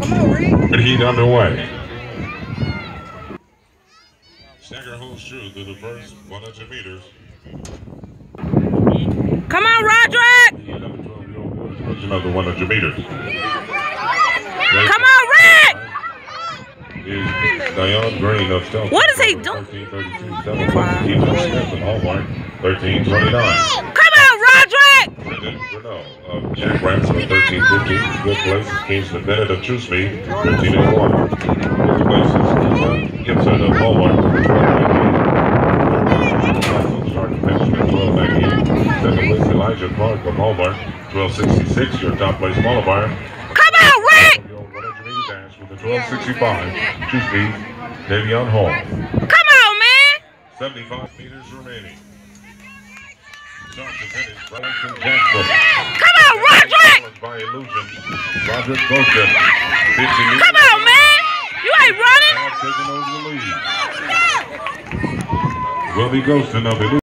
Come on, Reed. The heat underway. Snagger holds true to the first 100 meters. Come on, Roderick! Another 100 meters. Come on, Rick! Is Dion Green of Stone. What is he doing? 13, 32, 7, wow. 13, 29. Brandon Renault of Jack Ramsey, 13-15. Good place means the minute of True Speed, 13 and 1. Good place is Gibson of Hallmark, 12 Sergeant Benjamin, 12 Second place, Elijah Clark of Hallmark, 1266. Your top place, Malabar. Come on, Rick! With the 1265, True Speed, Davion Hall. Come on, man! 75 meters remaining. Come on, Roderick. Challenged by illusion. Roderick Goshen. 50 meters. Come on, man. You ain't running. Taking over the lead. Will be Ghostin of illusion.